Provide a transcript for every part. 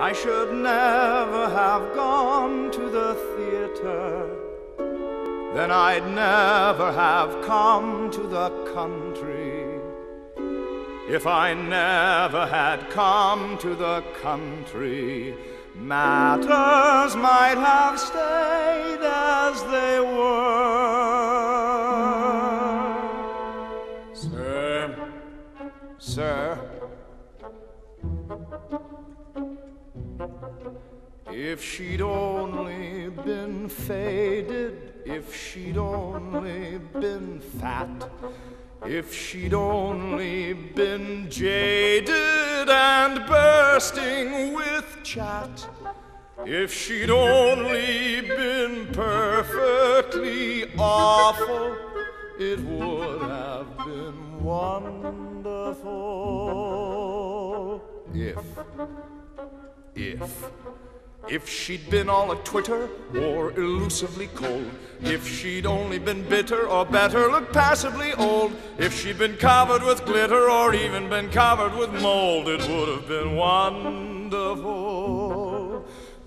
I should never have gone to the theater. Then I'd never have come to the country. If I never had come to the country, matters might have stayed as they were. Sir, Sir, if she'd only been faded, if she'd only been fat, if she'd only been jaded and bursting with chat, if she'd only been perfectly awful, it would have been wonderful. If, if, if she'd been all a twitter or elusively cold, if she'd only been bitter or better, looked passably old, if she'd been covered with glitter or even been covered with mold, it would have been wonderful.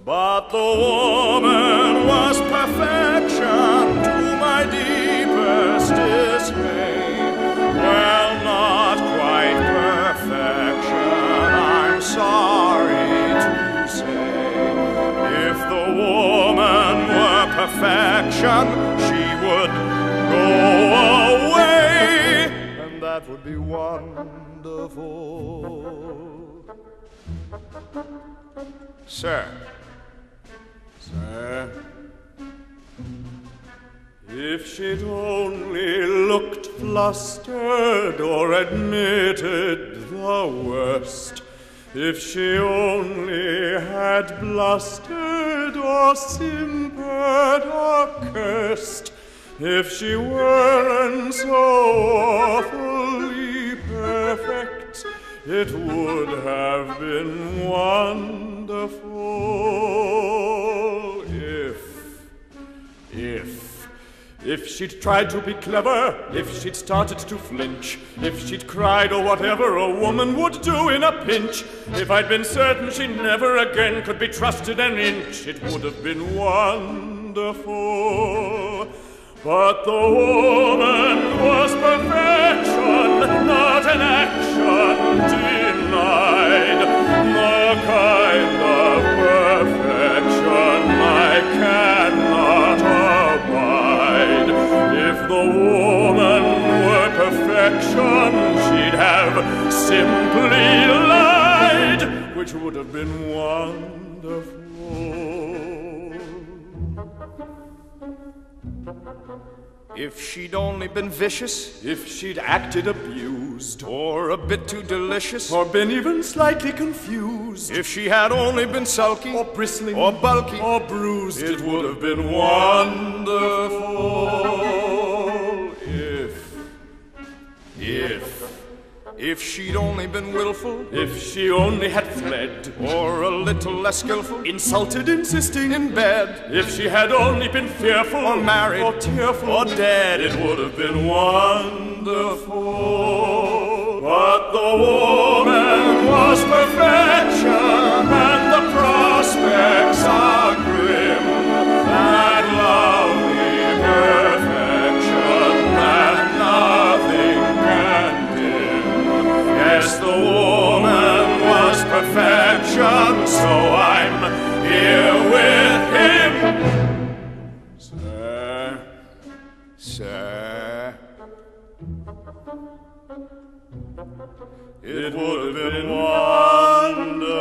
But the woman was perfection were perfection, she would go away, and that would be wonderful. Sir, sir. If she'd only looked flustered or admitted the worst, if she only had blustered or simpered or cursed, if she weren't so awfully perfect, it would have been wonderful if, if, if she'd tried to be clever, if she'd started to flinch, if she'd cried or whatever a woman would do in a pinch, if I'd been certain she never again could be trusted an inch, it would have been wonderful. But the woman perfection, she'd have simply lied, which would have been wonderful. If she'd only been vicious, If she'd acted abused, or a bit too delicious, or been even slightly confused, if she had only been sulky, or bristling, or bulky, or bruised, it would have been wonderful. If she'd only been willful, if she only had fled, or a little less skillful, insulted, insisting, in bed, if she had only been fearful, or married, or tearful, or dead, it would have been wonderful. But the woman It would have been wonderful.